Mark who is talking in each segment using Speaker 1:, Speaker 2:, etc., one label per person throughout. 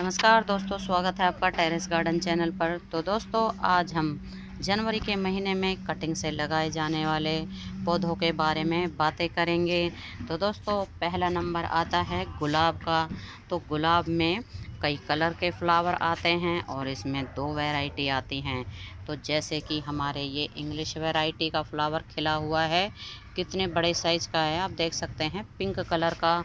Speaker 1: नमस्कार दोस्तों, स्वागत है आपका टेरेस गार्डन चैनल पर। तो दोस्तों, आज हम जनवरी के महीने में कटिंग से लगाए जाने वाले पौधों के बारे में बातें करेंगे। तो दोस्तों, पहला नंबर आता है गुलाब का। तो गुलाब में कई कलर के फ्लावर आते हैं और इसमें दो वैरायटी आती हैं। तो जैसे कि हमारे ये इंग्लिश वैरायटी का फ्लावर खिला हुआ है कितने बड़े साइज़ का है आप देख सकते हैं। पिंक कलर का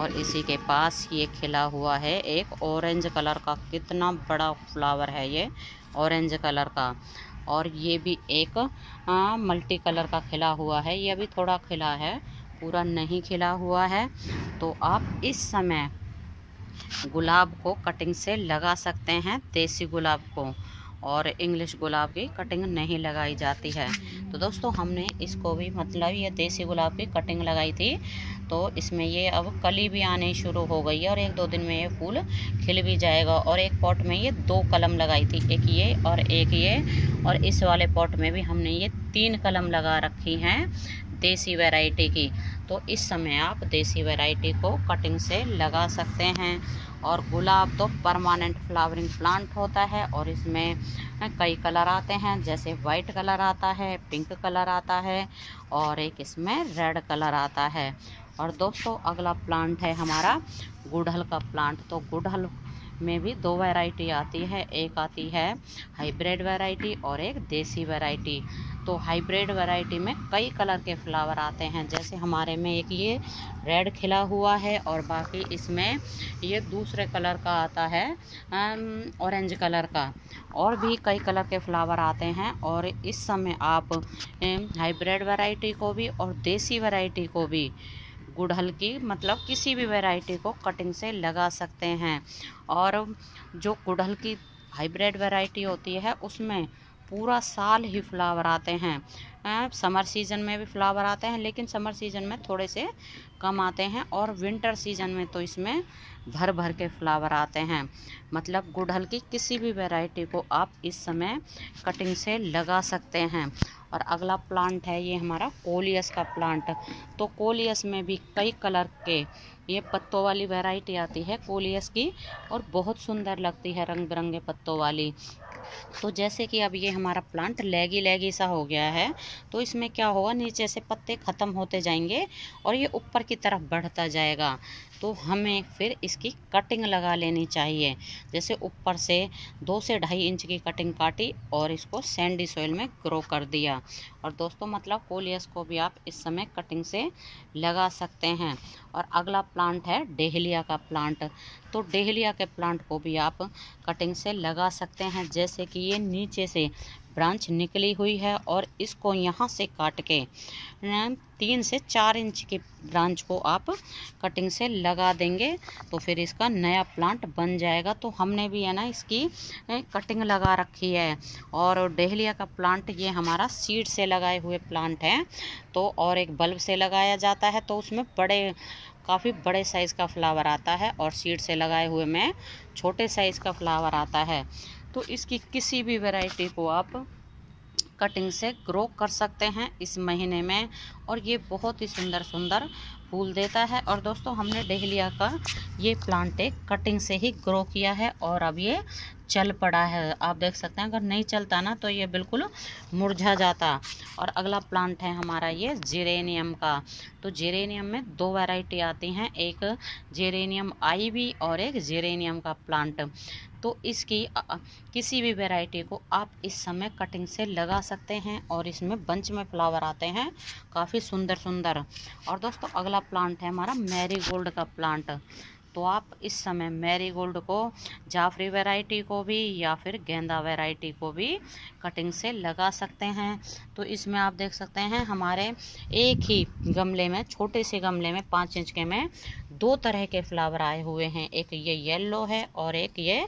Speaker 1: और इसी के पास ये खिला हुआ है एक ऑरेंज कलर का। कितना बड़ा फ्लावर है ये ऑरेंज कलर का। और ये भी एक आ, मल्टी कलर का खिला हुआ है। ये भी थोड़ा खिला है पूरा नहीं खिला हुआ है। तो आप इस समय गुलाब को कटिंग से लगा सकते हैं देसी गुलाब को। और इंग्लिश गुलाब की कटिंग नहीं लगाई जाती है। तो दोस्तों, हमने इसको भी मतलब ये देसी गुलाब की कटिंग लगाई थी। तो इसमें ये अब कली भी आने शुरू हो गई है और एक दो दिन में ये फूल खिल भी जाएगा। और एक पॉट में ये दो कलम लगाई थी, एक ये और एक ये। और इस वाले पॉट में भी हमने ये तीन कलम लगा रखी हैं। देसी वैरायटी की। तो इस समय आप देसी वैरायटी को कटिंग से लगा सकते हैं। और गुलाब तो परमानेंट फ्लावरिंग प्लांट होता है और इसमें कई कलर आते हैं, जैसे वाइट कलर आता है पिंक कलर आता है और एक इसमें रेड कलर आता है। और दोस्तों, अगला प्लांट है हमारा गुड़हल का प्लांट तो गुड़हल में भी दो वैरायटी आती है, एक आती है हाइब्रिड वैरायटी और एक देसी वैरायटी तो हाइब्रिड वैरायटी में कई कलर के फ्लावर आते हैं। जैसे हमारे में एक ये रेड खिला हुआ है और बाकी इसमें ये दूसरे कलर का आता है ऑरेंज कलर का। और भी कई कलर के फ्लावर आते हैं और इस समय आप हाइब्रिड वैरायटी को भी और देसी वैरायटी को भी गुड़हल की मतलब किसी भी वैरायटी को कटिंग से लगा सकते हैं। और जो गुड़हल की हाइब्रिड वैरायटी होती है, उसमें पूरा साल ही फ्लावर आते हैं। समर सीज़न में भी फ्लावर आते हैं, लेकिन समर सीज़न में थोड़े से कम आते हैं और विंटर सीज़न में तो इसमें भर भर के फ्लावर आते हैं। मतलब गुड़हल की किसी भी वैरायटी को आप इस समय कटिंग से लगा सकते हैं। और अगला प्लांट है ये हमारा कोलियस का प्लांट। तो कोलियस में भी कई कलर के ये पत्तों वाली वैरायटी आती है कोलियस की और बहुत सुंदर लगती है रंग बिरंगे पत्तों वाली। तो जैसे कि अब ये हमारा प्लांट लेगी लेगी सा हो गया है तो इसमें क्या होगा, नीचे से पत्ते ख़त्म होते जाएँगे और ये ऊपर की तरफ़ बढ़ता जाएगा। तो हमें फिर इसकी कटिंग लगा लेनी चाहिए। जैसे ऊपर से दो से ढाई इंच की कटिंग काटी और इसको सैंडी सोइल में ग्रो कर दिया। और दोस्तों मतलब कोलियस को भी आप इस समय कटिंग से लगा सकते हैं। और अगला प्लांट है डेहलिया का प्लांट तो डेहलिया के प्लांट को भी आप कटिंग से लगा सकते हैं। जैसे कि ये नीचे से ब्रांच निकली हुई है और इसको यहाँ से काट के तीन से चार इंच की ब्रांच को आप कटिंग से लगा देंगे तो फिर इसका नया प्लांट बन जाएगा। तो हमने भी, है ना, इसकी कटिंग लगा रखी है। और डेहलिया का प्लांट, ये हमारा सीड से लगाए हुए प्लांट है। तो और एक बल्ब से लगाया जाता है तो उसमें बड़े, काफ़ी बड़े साइज़ का फ्लावर आता है और सीड से लगाए हुए में छोटे साइज़ का फ्लावर आता है। तो इसकी किसी भी वैरायटी को आप कटिंग से ग्रो कर सकते हैं इस महीने में। और ये बहुत ही सुंदर सुंदर फूल देता है। और दोस्तों, हमने डेहलिया का ये प्लांट एक कटिंग से ही ग्रो किया है। और अब ये चल पड़ा है। आप देख सकते हैं, अगर नहीं चलता ना तो ये बिल्कुल मुरझा जाता। और अगला प्लांट है हमारा ये जेरेनियम का। तो जेरेनियम में दो वैरायटी आती हैं, एक जेरेनियम आई और एक जेरेनियम का प्लांट। तो इसकी किसी भी वैरायटी को आप इस समय कटिंग से लगा सकते हैं और इसमें बंच में फ्लावर आते हैं, काफ़ी सुंदर सुंदर और दोस्तों, अगला प्लांट है हमारा मैरी गोल्ड का प्लांट। तो आप इस समय मैरी गोल्ड को, जाफरी वैरायटी को भी या फिर गेंदा वैरायटी को भी कटिंग से लगा सकते हैं। तो इसमें आप देख सकते हैं, हमारे एक ही गमले में, छोटे से गमले में पाँच इंच के में दो तरह के फ्लावर आए हुए हैं। एक ये येलो है और एक ये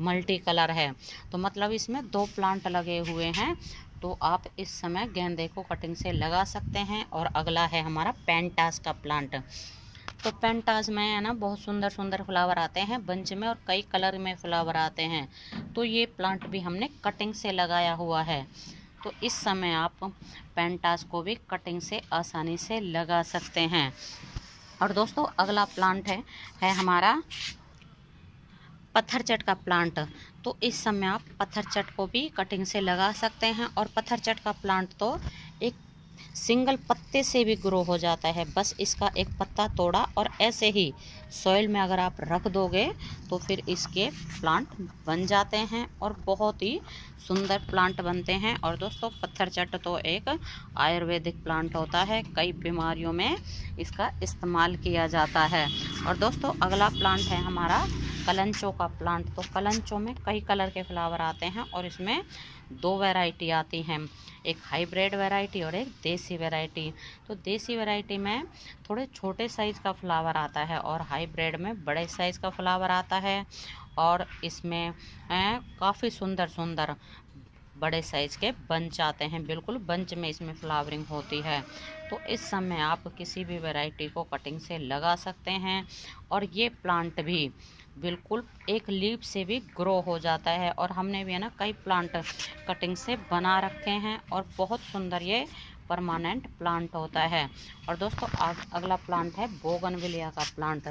Speaker 1: मल्टी कलर है। तो मतलब इसमें दो प्लांट लगे हुए हैं। तो आप इस समय गेंदे को कटिंग से लगा सकते हैं और अगला है हमारा पेंटास का प्लांट। तो पेंटाज में है ना, बहुत सुंदर सुंदर फ्लावर आते हैं, बंच में और कई कलर में फ्लावर आते हैं। तो ये प्लांट भी हमने कटिंग से लगाया हुआ है। तो इस समय आप पेंटास को भी कटिंग से आसानी से लगा सकते हैं। और दोस्तों, अगला प्लांट है है हमारा पत्थर चट का प्लांट। तो इस समय आप पत्थर चट को भी कटिंग से लगा सकते हैं। और पत्थर चट का प्लांट तो एक सिंगल पत्ते से भी ग्रो हो जाता है। बस इसका एक पत्ता तोड़ा और ऐसे ही सॉइल में अगर आप रख दोगे तो फिर इसके प्लांट बन जाते हैं और बहुत ही सुंदर प्लांट बनते हैं। और दोस्तों, पत्थर चट तो एक आयुर्वेदिक प्लांट होता है। कई बीमारियों में इसका इस्तेमाल किया जाता है। और दोस्तों, अगला प्लांट है हमारा कलंचों का प्लांट तो कलंचों में कई कलर के फ्लावर आते हैं और इसमें दो वैरायटी आती हैं। एक हाइब्रिड वैरायटी और एक देसी वैरायटी तो देसी वैरायटी में थोड़े छोटे साइज़ का फ्लावर आता है और हाइब्रिड में बड़े साइज़ का फ्लावर आता है और इसमें काफ़ी सुंदर सुंदर बड़े साइज़ के बंच आते हैं। बिल्कुल बंच में इसमें फ्लावरिंग होती है। तो इस समय आप किसी भी वैरायटी को कटिंग से लगा सकते हैं और ये प्लांट भी बिल्कुल एक लीप से भी ग्रो हो जाता है और हमने भी है ना कई प्लांट कटिंग से बना रखे हैं और बहुत सुंदर ये परमानेंट प्लांट होता है। और दोस्तों अगला प्लांट है बोगनविलिया का प्लांट।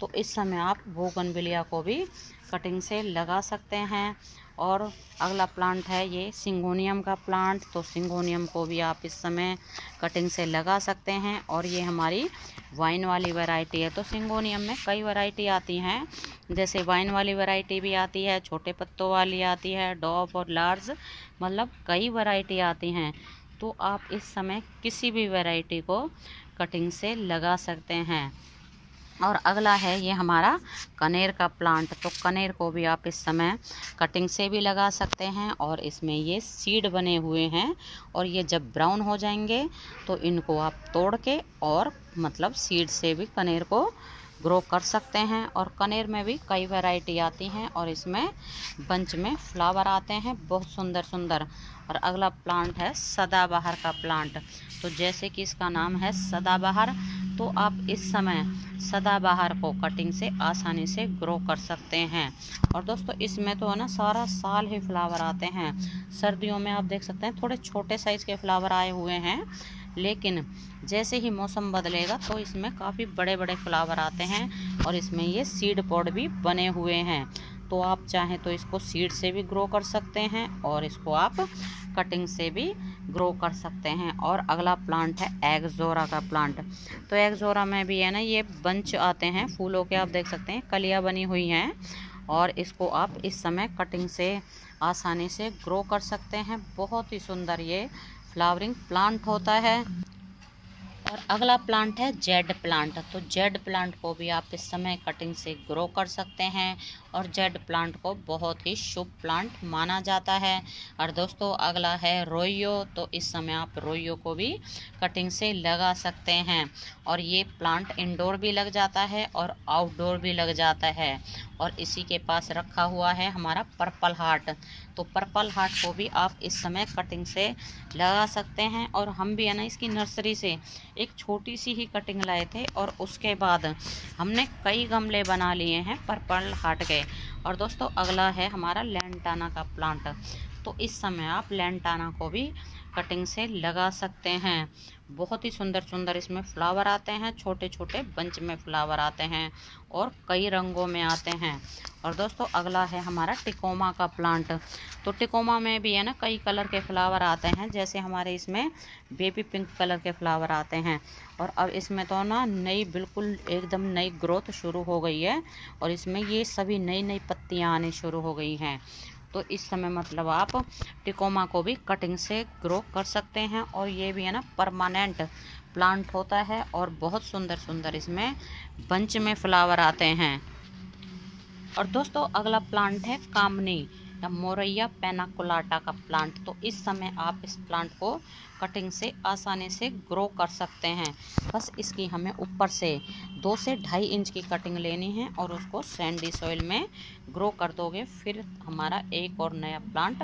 Speaker 1: तो इस समय आप बोगनविलिया को भी कटिंग से लगा सकते हैं। और अगला प्लांट है ये सिंगोनियम का प्लांट तो सिंगोनियम को भी आप इस समय कटिंग से लगा सकते हैं। और ये हमारी वाइन वाली वैरायटी है तो सिंगोनियम में कई वैरायटी आती हैं। जैसे वाइन वाली वैरायटी भी आती है, छोटे पत्तों वाली आती है डॉप और लार्ज मतलब कई वैरायटी आती हैं। तो आप इस समय किसी भी वैरायटी को कटिंग से लगा सकते हैं। और अगला है ये हमारा कनेर का प्लांट। तो कनेर को भी आप इस समय कटिंग से भी लगा सकते हैं और इसमें ये सीड बने हुए हैं और ये जब ब्राउन हो जाएँगे तो इनको आप तोड़ के और मतलब सीड से भी कनेर को ग्रो कर सकते हैं और कनेर में भी कई वैरायटी आती हैं और इसमें बंच में फ्लावर आते हैं बहुत सुंदर सुंदर और अगला प्लांट है सदाबहार का प्लांट। तो जैसे कि इसका नाम है सदाबहार तो आप इस समय सदाबहार को कटिंग से आसानी से ग्रो कर सकते हैं। और दोस्तों, इसमें तो है ना, सारा साल ही फ्लावर आते हैं। सर्दियों में आप देख सकते हैं, थोड़े छोटे साइज़ के फ्लावर आए हुए हैं। लेकिन जैसे ही मौसम बदलेगा तो इसमें काफ़ी बड़े बड़े फ्लावर आते हैं और इसमें ये सीड पॉड भी बने हुए हैं। तो आप चाहें तो इसको सीड से भी ग्रो कर सकते हैं और इसको आप कटिंग से भी ग्रो कर सकते हैं। और अगला प्लांट है एग्जोरा का प्लांट तो एगजोरा में भी है ना, ये बंच आते हैं, फूलों के आप देख सकते हैं, कलियाँ बनी हुई हैं और इसको आप इस समय कटिंग से आसानी से ग्रो कर सकते हैं। बहुत ही सुंदर ये फ्लावरिंग प्लांट होता है। और अगला प्लांट है जेड प्लांट तो जेड प्लांट को भी आप इस समय कटिंग से ग्रो कर सकते हैं और जेड प्लांट को बहुत ही शुभ प्लांट माना जाता है। और दोस्तों, अगला है रोइयो तो इस समय आप रोइयो को भी कटिंग से लगा सकते हैं। और ये प्लांट इंडोर भी लग जाता है और आउटडोर भी लग जाता है। और इसी के पास रखा हुआ है हमारा पर्पल हार्ट तो पर्पल हार्ट को भी आप इस समय कटिंग से लगा सकते हैं और हम भी है ना इसकी नर्सरी से एक छोटी सी ही कटिंग लाए थे और उसके बाद हमने कई गमले बना लिए हैं पर्पल हट गए। और दोस्तों, अगला है हमारा लेंटाना का प्लांट तो इस समय आप लेंटाना को भी कटिंग से लगा सकते हैं। बहुत ही सुंदर सुंदर इसमें फ्लावर आते हैं छोटे छोटे बंच में फ्लावर आते हैं और कई रंगों में आते हैं। और दोस्तों, अगला है हमारा टिकोमा का प्लांट तो टिकोमा में भी है ना, कई कलर के फ्लावर आते हैं, जैसे हमारे इसमें बेबी पिंक कलर के फ्लावर आते हैं। और अब इसमें तो ना नई बिल्कुल एकदम नई ग्रोथ शुरू हो गई है और इसमें ये सभी नई नई पत्तियाँ आनी शुरू हो गई हैं। तो इस समय मतलब आप टिकोमा को भी कटिंग से ग्रो कर सकते हैं और ये भी है ना परमानेंट प्लांट होता है और बहुत सुंदर सुंदर इसमें बंच में फ्लावर आते हैं। और दोस्तों, अगला प्लांट है कामनी। या मोरैया पेनाकोलाटा का प्लांट। तो इस समय आप इस प्लांट को कटिंग से आसानी से ग्रो कर सकते हैं। बस इसकी हमें ऊपर से दो से ढाई इंच की कटिंग लेनी है और उसको सैंडी सॉइल में ग्रो कर दोगे, फिर हमारा एक और नया प्लांट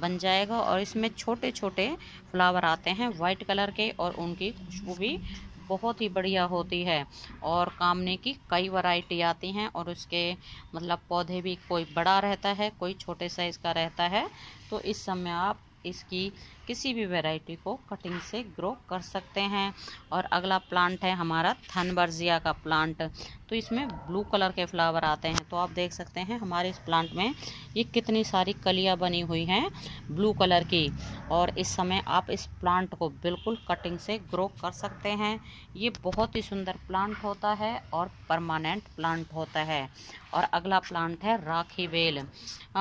Speaker 1: बन जाएगा। और इसमें छोटे छोटे फ्लावर आते हैं वाइट कलर के और उनकी खुशबू भी बहुत ही बढ़िया होती है और कामने की कई वैरायटी आती हैं और उसके मतलब पौधे भी कोई बड़ा रहता है, कोई छोटे साइज़ का रहता है तो इस समय आप इसकी किसी भी वैरायटी को कटिंग से ग्रो कर सकते हैं। और अगला प्लांट है हमारा थनबर्जिया का प्लांट तो इसमें ब्लू कलर के फ्लावर आते हैं। तो आप देख सकते हैं हमारे इस प्लांट में ये कितनी सारी कलियाँ बनी हुई हैं ब्लू कलर की। और इस समय आप इस प्लांट को बिल्कुल कटिंग से ग्रो कर सकते हैं। ये बहुत ही सुंदर प्लांट होता है और परमानेंट प्लांट होता है। और अगला प्लांट है राखी बेल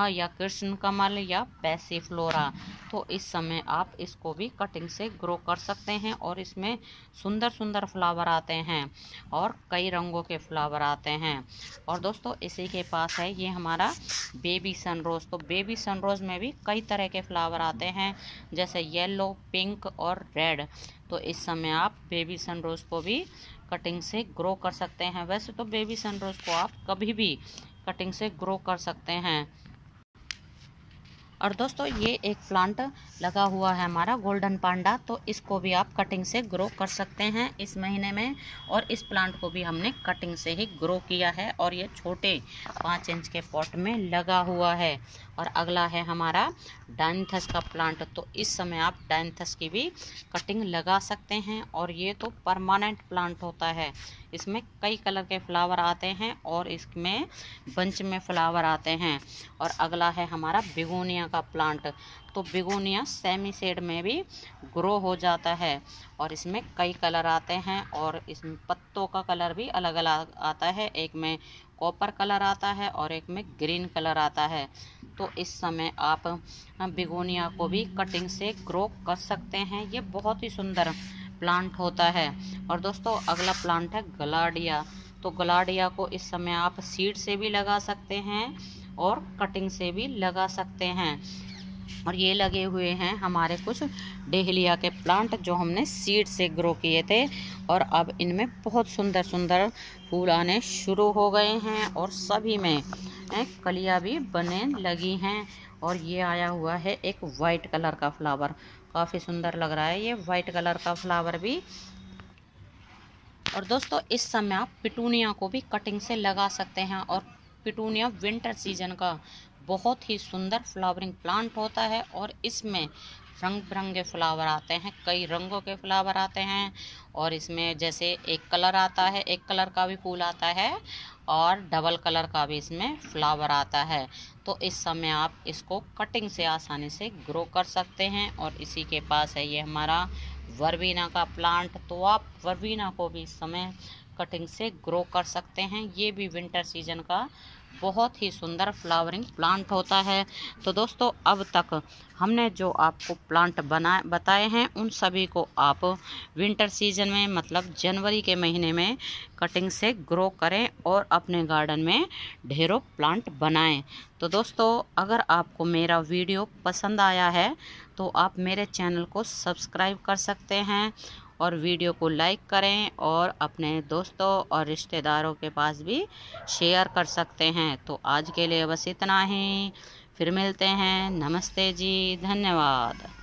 Speaker 1: या कृष्ण कमल या पैसी फ्लोरा तो इस समय आप इसको भी कटिंग से ग्रो कर सकते हैं और इसमें सुंदर सुंदर फ्लावर आते हैं और कई रंगों के फ्लावर आते हैं। और दोस्तों, इसी के पास है ये हमारा बेबी सनरोज़ तो बेबी सनरोज़ में भी कई तरह के फ्लावर आते हैं, जैसे येलो पिंक और रेड तो इस समय आप बेबी सनरोज़ को भी कटिंग से ग्रो कर सकते हैं। वैसे तो बेबी सनरोज़ को आप कभी भी कटिंग से ग्रो कर सकते हैं। और दोस्तों, ये एक प्लांट लगा हुआ है हमारा गोल्डन पांडा तो इसको भी आप कटिंग से ग्रो कर सकते हैं इस महीने में और इस प्लांट को भी हमने कटिंग से ही ग्रो किया है और ये छोटे पाँच इंच के पॉट में लगा हुआ है। और अगला है हमारा डाइनथस का प्लांट तो इस समय आप डाइनथस की भी कटिंग लगा सकते हैं और ये तो परमानेंट प्लांट होता है। इसमें कई कलर के फ्लावर आते हैं और इसमें बंच में फ्लावर आते हैं। और अगला है हमारा बिगोनिया का प्लांट तो बिगोनिया सेमी सेड में भी ग्रो हो जाता है। और इसमें कई कलर आते हैं और इसमें पत्तों का कलर भी अलग अलग आता है। एक में कॉपर कलर आता है और एक में ग्रीन कलर आता है। तो इस समय आप बिगोनिया को भी कटिंग से ग्रो कर सकते हैं। ये बहुत ही सुंदर प्लांट होता है। और दोस्तों, अगला प्लांट है गलाडिया। तो गलाडिया को इस समय आप सीड से भी लगा सकते हैं। और कटिंग से भी लगा सकते हैं। और ये लगे हुए हैं हमारे कुछ डेहलिया के प्लांट जो हमने सीड से ग्रो किए थे। और अब इनमें बहुत सुंदर सुंदर फूल आने शुरू हो गए हैं और सभी में कलियाँ भी बने लगी हैं। और ये आया हुआ है एक वाइट कलर का फ्लावर काफ़ी सुंदर लग रहा है ये वाइट कलर का फ्लावर भी। और दोस्तों, इस समय आप पिटूनिया को भी कटिंग से लगा सकते हैं और पिटूनिया विंटर सीज़न का बहुत ही सुंदर फ्लावरिंग प्लांट होता है और इसमें रंग बिरंगे फ्लावर आते हैं, कई रंगों के फ्लावर आते हैं और इसमें जैसे एक कलर आता है, एक कलर का भी फूल आता है और डबल कलर का भी इसमें फ्लावर आता है। तो इस समय आप इसको कटिंग से आसानी से ग्रो कर सकते हैं और इसी के पास है ये हमारा वर्बीना का प्लांट। तो आप वर्बीना को भी इस समय कटिंग से ग्रो कर सकते हैं। ये भी विंटर सीज़न का बहुत ही सुंदर फ्लावरिंग प्लांट होता है। तो दोस्तों, अब तक हमने जो आपको प्लांट बना, बताए हैं, उन सभी को आप विंटर सीज़न में मतलब जनवरी के महीने में कटिंग से ग्रो करें और अपने गार्डन में ढेरों प्लांट बनाएँ। तो दोस्तों, अगर आपको मेरा वीडियो पसंद आया है तो आप मेरे चैनल को सब्सक्राइब कर सकते हैं और वीडियो को लाइक करें और अपने दोस्तों और रिश्तेदारों के पास भी शेयर कर सकते हैं। तो आज के लिए बस इतना ही। फिर मिलते हैं। नमस्ते जी। धन्यवाद।